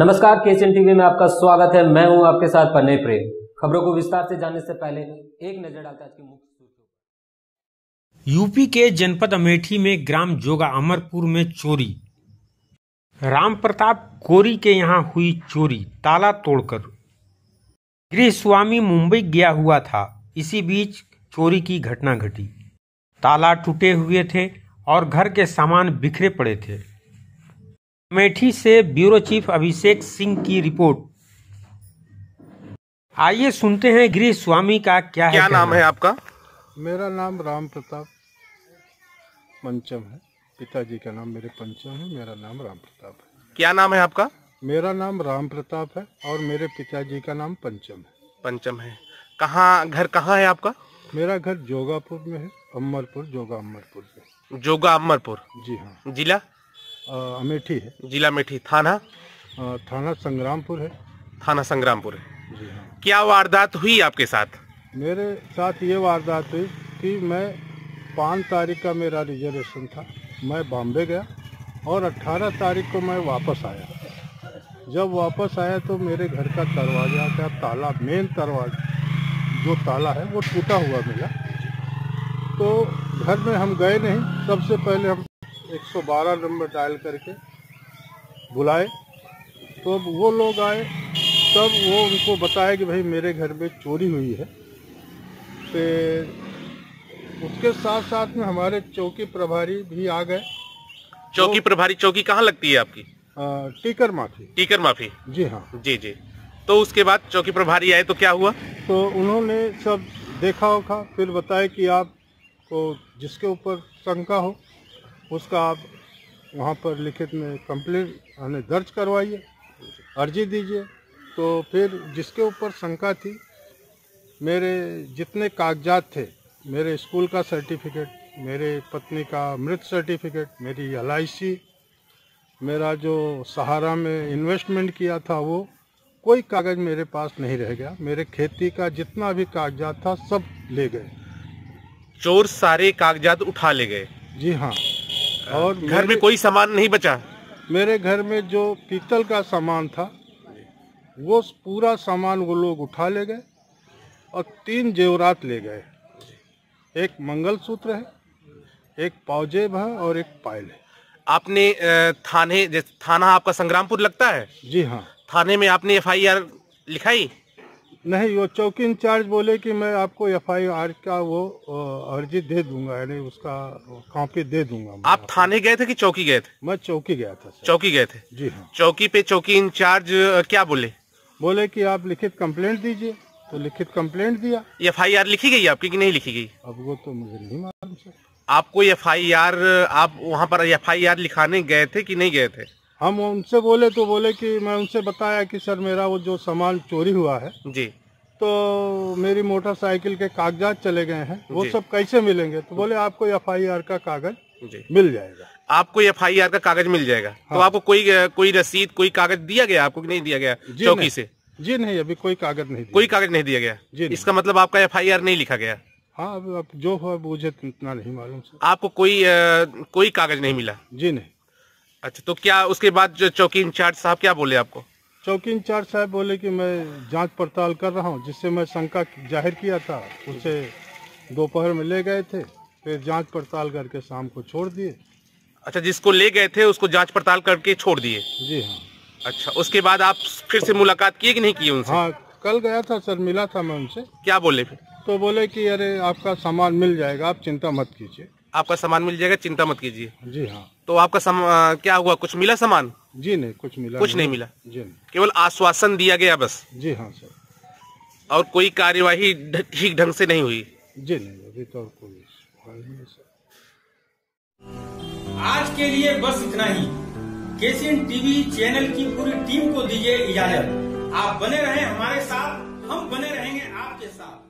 नमस्कार, KCN TV में आपका स्वागत है। मैं हूँ आपके साथ पन्ने प्रेम। खबरों को विस्तार से जानने से पहले एक नज़र डालते आज की मुख्य यूपी के जनपद अमेठी में ग्राम जोगा अमरपुर में चोरी। राम प्रताप कोरी के यहाँ हुई चोरी, ताला तोड़कर। गृह स्वामी मुंबई गया हुआ था, इसी बीच चोरी की घटना घटी। ताला टूटे हुए थे और घर के सामान बिखरे पड़े थे। अमेठी से ब्यूरो चीफ अभिषेक सिंह की रिपोर्ट। आइए सुनते हैं गृह स्वामी का क्या, क्या है नाम कहना। है आपका? मेरा नाम राम प्रताप पंचम है। पिताजी का नाम मेरे पंचम है मेरा नाम राम प्रताप है। क्या नाम है आपका? मेरा नाम राम प्रताप है और मेरे पिताजी का नाम पंचम है। पंचम है। कहाँ घर कहाँ है आपका? मेरा घर जोगापुर में है अमरपुर जोगा अमरपुर में जोगा अमरपुर जी हाँ। जिला? अमेठी है। जिला अमेठी थाना? थाना संग्रामपुर है। थाना संग्रामपुर है। जी हाँ। क्या वारदात हुई आपके साथ? मेरे साथ ये वारदात हुई कि मैं पाँच तारीख का मेरा रिजर्वेशन था। मैं बॉम्बे गया और 18 तारीख को मैं वापस आया। जब वापस आया तो मेरे घर का दरवाज़ा का ताला मेन दरवाज़ा जो ताला है वो टूटा हुआ मिला। तो घर में हम गए नहीं। सबसे पहले हम 112 नंबर डायल करके बुलाए। तो अब वो लोग आए तब वो उनको बताया कि भाई मेरे घर में चोरी हुई है। फिर उसके साथ साथ में हमारे चौकी प्रभारी भी आ गए। चौकी तो, प्रभारी चौकी कहाँ लगती है आपकी? टीकर माफ़ी। टीकर माफ़ी? जी हाँ। जी जी। तो उसके बाद चौकी प्रभारी आए तो क्या हुआ? तो उन्होंने सब देखा होगा फिर बताया कि आप को जिसके ऊपर शंका हो उसका आप वहाँ पर लिखित में कंप्लेंट यानी दर्ज करवाइए अर्जी दीजिए। तो फिर जिसके ऊपर शंका थी मेरे जितने कागजात थे मेरे स्कूल का सर्टिफिकेट मेरे पत्नी का मृत सर्टिफिकेट मेरी LIC मेरा जो सहारा में इन्वेस्टमेंट किया था वो कोई कागज़ मेरे पास नहीं रह गया। मेरे खेती का जितना भी कागजात था सब ले गए। चोर सारे कागजात उठा ले गए। जी हाँ। और घर में कोई सामान नहीं बचा। मेरे घर में जो पीतल का सामान था वो पूरा सामान वो लोग उठा ले गए और तीन जेवरात ले गए। एक मंगलसूत्र है एक पावजेब है और एक पायल है। आपने थाने थाना आपका संग्रामपुर लगता है? जी हाँ। थाने में आपने एफआईआर लिखाई? नहीं वो चौकी इंचार्ज बोले कि मैं आपको एफ़ आई आर का वो अर्जी दे दूँगा यानी उसका कॉपी दे दूँगा आप थाने गए थे कि चौकी गए थे? मैं चौकी गया था चौकी गए थे? जी हाँ। चौकी पे चौकी इंचार्ज क्या बोले? बोले कि आप लिखित कंप्लेंट दीजिए। तो लिखित कंप्लेंट दिया। एफ़ आई आर लिखी गई आपकी कि नहीं लिखी गई? अब वो तो मुझे नहीं मालूम सर। आपको आर आप वहाँ पर एफ़ आई आर लिखाने गए थे कि नहीं गए थे? हम उनसे बोले तो बोले कि मैं उनसे बताया कि सर मेरा वो जो सामान चोरी हुआ है जी। तो मेरी मोटरसाइकिल के कागजात चले गए हैं वो सब कैसे मिलेंगे? तो बोले आपको एफआईआर का कागज़ मिल जाएगा। आपको एफआईआर का कागज़ मिल जाएगा? हाँ। तो हाँ। आपको कोई कोई रसीद कोई कागज़ दिया गया आपको कि नहीं दिया गया चौकी से? जी नहीं अभी कोई कागज़ नहीं दिया। कोई कागज़ नहीं दिया गया? जी। इसका मतलब आपका एफआईआर नहीं लिखा गया? हाँ अब जो हो मुझे इतना नहीं मालूम आपको कोई कोई कागज़ नहीं मिला? जी नहीं। अच्छा तो क्या उसके बाद जो चौकी इंचार्ज साहब क्या बोले आपको? चौकी इंचार्ज साहब बोले कि मैं जाँच पड़ताल कर रहा हूँ जिससे मैं शंका ज़ाहिर किया था। उसे दोपहर में ले गए थे फिर जाँच पड़ताल करके शाम को छोड़ दिए। अच्छा जिसको ले गए थे उसको जाँच पड़ताल करके छोड़ दिए? जी हाँ। अच्छा उसके बाद आप फिर से मुलाकात किए कि नहीं किए उनसे? हाँ कल गया था सर मिला था मैं उनसे। क्या बोले फिर? तो बोले कि अरे आपका सामान मिल जाएगा आप चिंता मत कीजिए। आपका सामान मिल जाएगा चिंता मत कीजिए। जी हाँ। तो आपका सम, अ, क्या हुआ? कुछ मिला सामान? जी नहीं कुछ मिला कुछ नहीं मिला। जी नहीं। केवल आश्वासन दिया गया बस। जी हाँ सर। और कोई कार्यवाही ठीक ढंग से नहीं हुई। जी नहीं अभी तो कोई सवाल नहीं सर। आज के लिए बस इतना ही। केसीएन टीवी चैनल की पूरी टीम को दीजिए इजाज़त। आप बने रहें हमारे साथ हम बने रहेंगे आपके साथ।